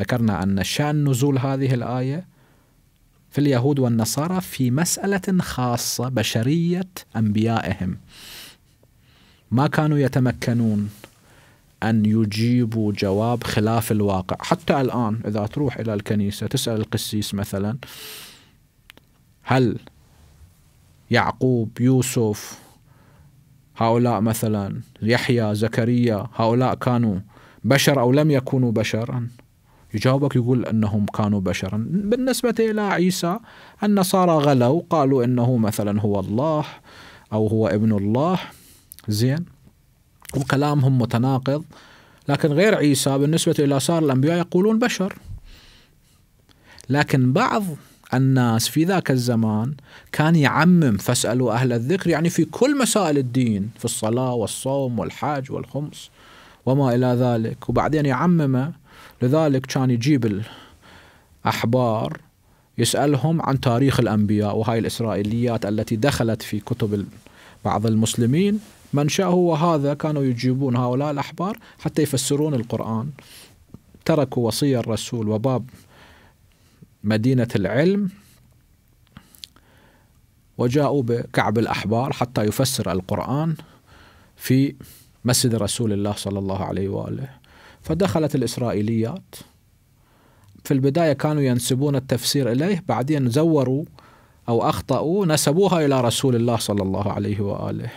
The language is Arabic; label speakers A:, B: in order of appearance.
A: ذكرنا أن شأن نزول هذه الآية في اليهود والنصارى في مسألة خاصة بشرية أنبيائهم. ما كانوا يتمكنون أن يجيبوا جواب خلاف الواقع. حتى الآن إذا تروح إلى الكنيسة تسأل القسيس مثلا هل يعقوب يوسف هؤلاء مثلا يحيى زكريا هؤلاء كانوا بشر أو لم يكونوا بشرا؟ يجاوبك يقول أنهم كانوا بشرا. بالنسبة إلى عيسى النصارى غلوا قالوا أنه مثلا هو الله أو هو ابن الله. زين. وكلامهم متناقض. لكن غير عيسى بالنسبة إلى صار الأنبياء يقولون بشر. لكن بعض الناس في ذاك الزمان كان يعمم فاسألوا أهل الذكر يعني في كل مسائل الدين في الصلاة والصوم والحج والخمس وما إلى ذلك. وبعدين يعممه لذلك كان يجيب الأحبار يسألهم عن تاريخ الأنبياء وهاي الإسرائيليات التي دخلت في كتب بعض المسلمين. منشأه وهذا كانوا يجيبون هؤلاء الأحبار حتى يفسرون القرآن. تركوا وصية الرسول وباب مدينة العلم وجاءوا بكعب الأحبار حتى يفسر القرآن في مسجد رسول الله صلى الله عليه وآله. فدخلت الإسرائيليات. في البداية كانوا ينسبون التفسير إليه بعدين زوروا أو أخطأوا نسبوها إلى رسول الله صلى الله عليه وآله.